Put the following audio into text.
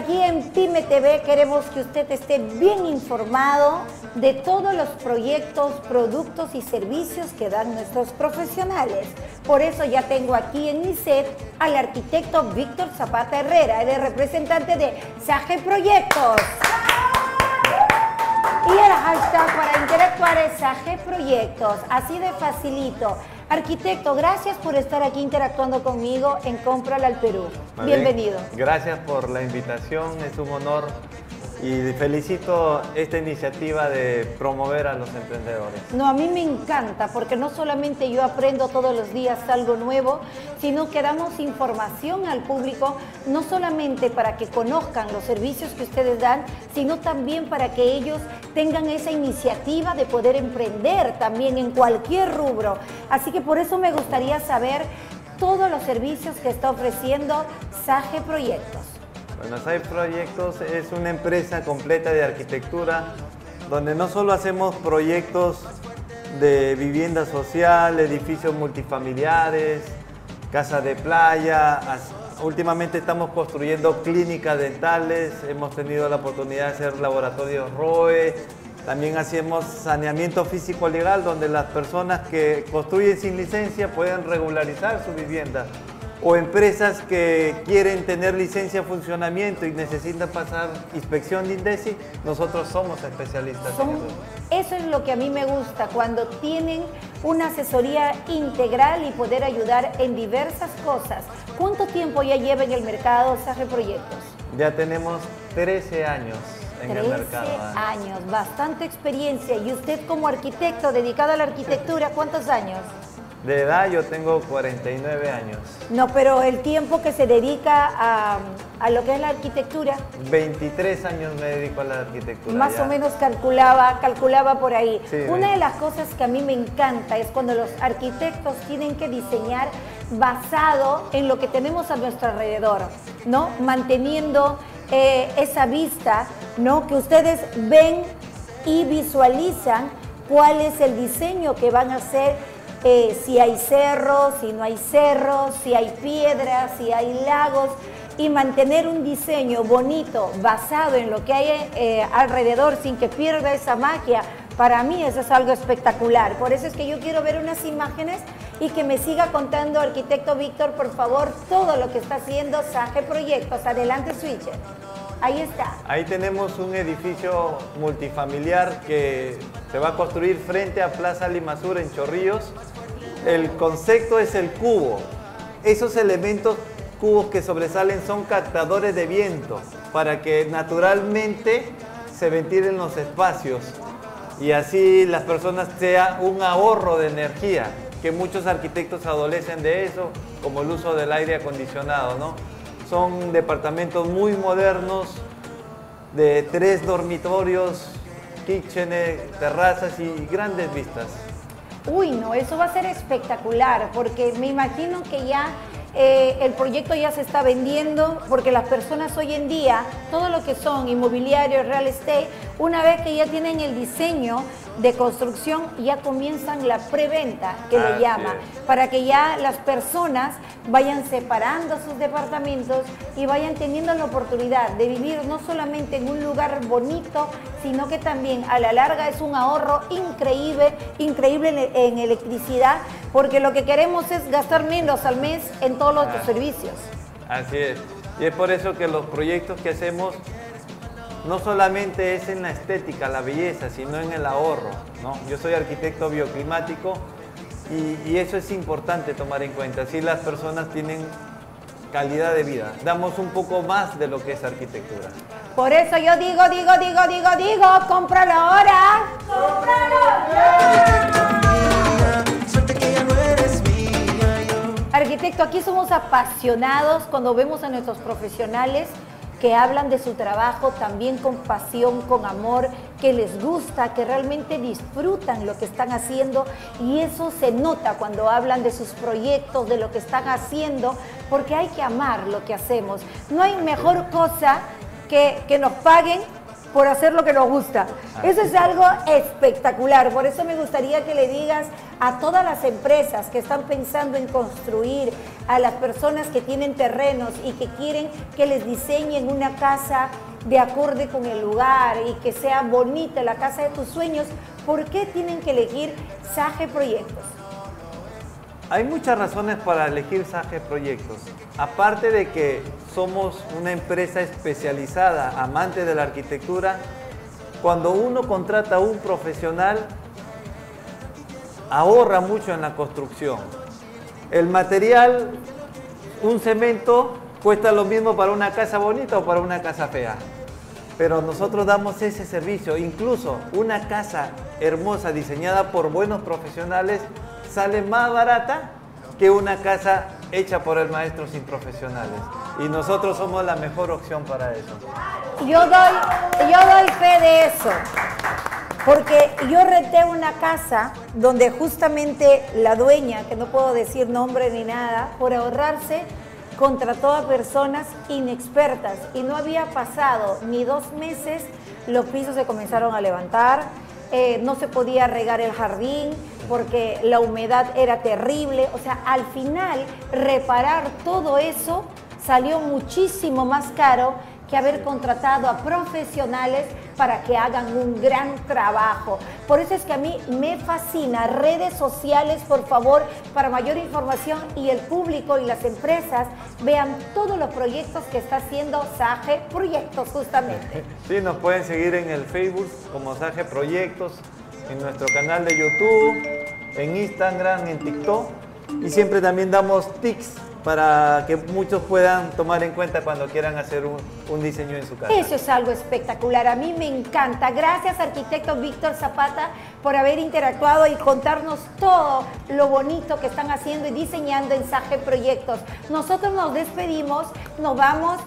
aquí en Pyme TV queremos que usted esté bien informado de todos los proyectos, productos y servicios que dan nuestros profesionales. Por eso ya tengo aquí en mi set al arquitecto Víctor Zapata Herrera, el representante de Saje Proyectos. Y el hashtag para interactuar es Saje Proyectos, así de facilito. Arquitecto, gracias por estar aquí interactuando conmigo en Cómprala al Perú. Bienvenido. Gracias por la invitación, es un honor y felicito esta iniciativa de promover a los emprendedores. No, a mí me encanta porque no solamente yo aprendo todos los días algo nuevo, sino que damos información al público, no solamente para que conozcan los servicios que ustedes dan, sino también para que ellos tengan esa iniciativa de poder emprender también en cualquier rubro. Así que por eso me gustaría saber todos los servicios que está ofreciendo SAGE Proyectos. Bueno, SAGE Proyectos es una empresa completa de arquitectura donde no solo hacemos proyectos de vivienda social, edificios multifamiliares, casas de playa, últimamente estamos construyendo clínicas dentales, hemos tenido la oportunidad de hacer laboratorios ROE, también hacemos saneamiento físico legal donde las personas que construyen sin licencia pueden regularizar su vivienda o empresas que quieren tener licencia de funcionamiento y necesitan pasar inspección de INDECI, nosotros somos especialistas en eso. Eso es lo que a mí me gusta, cuando tienen una asesoría integral y poder ayudar en diversas cosas. ¿Cuánto tiempo ya lleva en el mercado Saje Proyectos? Ya tenemos 13 años en el mercado. 13 ¿ah? años, bastante experiencia. ¿Y usted como arquitecto dedicado a la arquitectura, cuántos años? De edad yo tengo 49 años. No, pero el tiempo que se dedica a, a lo que es la arquitectura. 23 años me dedico a la arquitectura. Más o menos calculaba, calculaba por ahí. Una de las cosas que a mí me encanta es cuando los arquitectos tienen que diseñar basado en lo que tenemos a nuestro alrededor, ¿no? Manteniendo eh, esa vista, ¿no? Que ustedes ven y visualizan cuál es el diseño que van a hacer eh, si hay cerros, si no hay cerros, si hay piedras, si hay lagos y mantener un diseño bonito basado en lo que hay eh, alrededor sin que pierda esa magia, para mí eso es algo espectacular. Por eso es que yo quiero ver unas imágenes y que me siga contando, arquitecto Víctor, por favor, todo lo que está haciendo Saje Proyectos. Adelante, Switcher. Ahí está. Ahí tenemos un edificio multifamiliar que se va a construir frente a Plaza Limasur en Chorrillos. El concepto es el cubo. Esos elementos cubos que sobresalen son captadores de viento para que naturalmente se ventilen los espacios y así las personas sea un ahorro de energía, que muchos arquitectos adolecen de eso, como el uso del aire acondicionado, ¿no? Son departamentos muy modernos, de tres dormitorios, kitchen, terrazas y grandes vistas. Uy, no, eso va a ser espectacular, porque me imagino que ya eh, el proyecto ya se está vendiendo, porque las personas hoy en día, todo lo que son inmobiliario, real estate, una vez que ya tienen el diseño, de construcción ya comienzan la preventa, que le llama, para que ya las personas vayan separando sus departamentos y vayan teniendo la oportunidad de vivir no solamente en un lugar bonito, sino que también a la larga es un ahorro increíble, increíble en electricidad, porque lo que queremos es gastar menos al mes en todos los ah. servicios. Así es. Y es por eso que los proyectos que hacemos no solamente es en la estética, la belleza, sino en el ahorro. ¿no? Yo soy arquitecto bioclimático y, eso es importante tomar en cuenta. Así las personas tienen calidad de vida. Damos un poco más de lo que es arquitectura. Por eso yo digo, digo, digo, digo, digo, cómpralo ahora. ¡Cómpralo! Arquitecto, aquí somos apasionados cuando vemos a nuestros profesionales que hablan de su trabajo también con pasión, con amor, que les gusta, que realmente disfrutan lo que están haciendo y eso se nota cuando hablan de sus proyectos, de lo que están haciendo, porque hay que amar lo que hacemos. No hay mejor cosa que, que nos paguen por hacer lo que nos gusta. Eso es algo espectacular. Por eso me gustaría que le digas a todas las empresas que están pensando en construir, a las personas que tienen terrenos y que quieren que les diseñen una casa de acorde con el lugar y que sea bonita la casa de tus sueños, ¿por qué tienen que elegir Sage Proyectos? Hay muchas razones para elegir Sage Proyectos. Aparte de que somos una empresa especializada, amante de la arquitectura, cuando uno contrata a un profesional, ahorra mucho en la construcción. El material, un cemento, cuesta lo mismo para una casa bonita o para una casa fea. Pero nosotros damos ese servicio. Incluso una casa hermosa diseñada por buenos profesionales sale más barata que una casa hecha por el maestro sin profesionales. Y nosotros somos la mejor opción para eso. Yo doy, yo doy fe de eso. Porque yo renté una casa donde justamente la dueña, que no puedo decir nombre ni nada, por ahorrarse, contrató a personas inexpertas y no había pasado ni dos meses, los pisos se comenzaron a levantar, eh, no se podía regar el jardín porque la humedad era terrible. O sea, al final reparar todo eso salió muchísimo más caro que haber contratado a profesionales para que hagan un gran trabajo. Por eso es que a mí me fascina redes sociales, por favor, para mayor información y el público y las empresas vean todos los proyectos que está haciendo Sage Proyectos justamente. Sí, nos pueden seguir en el Facebook como Sage Proyectos, en nuestro canal de YouTube, en Instagram, en TikTok y siempre también damos tics para que muchos puedan tomar en cuenta cuando quieran hacer un, diseño en su casa. Eso es algo espectacular, a mí me encanta. Gracias arquitecto Víctor Zapata por haber interactuado y contarnos todo lo bonito que están haciendo y diseñando en Sage Proyectos. Nosotros nos despedimos, nos vamos